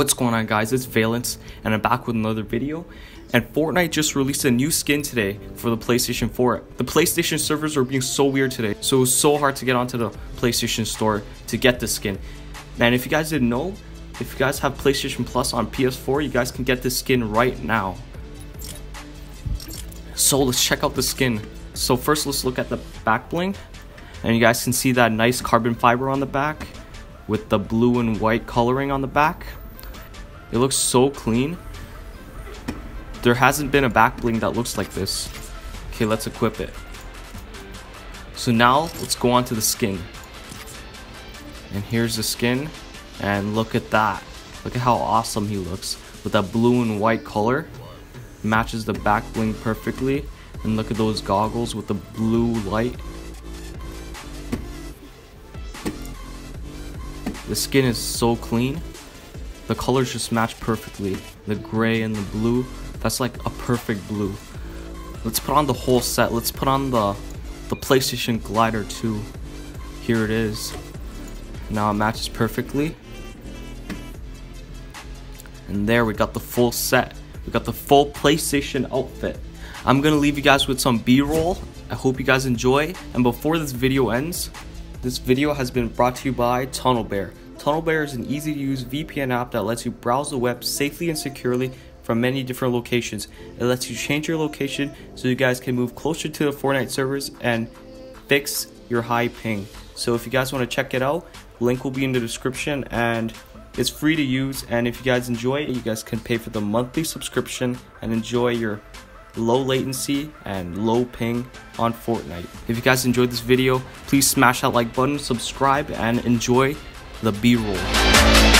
What's going on guys, it's Valence and I'm back with another video and Fortnite just released a new skin today for the PlayStation 4. The PlayStation servers are being so weird today so it was so hard to get onto the PlayStation store to get the skin. And if you guys didn't know, if you guys have PlayStation Plus on PS4 you guys can get this skin right now. So let's check out the skin. So first let's look at the back bling and you guys can see that nice carbon fiber on the back with the blue and white coloring on the back. It looks so clean. There hasn't been a back bling that looks like this. Okay, let's equip it. So now, let's go on to the skin. And here's the skin. And look at that. Look at how awesome he looks. With that blue and white color. Matches the back bling perfectly. And look at those goggles with the blue light. The skin is so clean. The colors just match perfectly. The gray and the blue, that's like a perfect blue. Let's put on the whole set. Let's put on the, the PlayStation Glider too. Here it is. Now it matches perfectly. And there we got the full set. We got the full PlayStation outfit. I'm gonna leave you guys with some b-roll. I hope you guys enjoy. And before this video ends, this video has been brought to you by TunnelBear. TunnelBear is an easy to use VPN app that lets you browse the web safely and securely from many different locations. It lets you change your location so you guys can move closer to the Fortnite servers and fix your high ping. So if you guys want to check it out, link will be in the description and it's free to use and if you guys enjoy it, you guys can pay for the monthly subscription and enjoy your low latency and low ping on Fortnite. If you guys enjoyed this video, please smash that like button, subscribe, and enjoy the B-roll.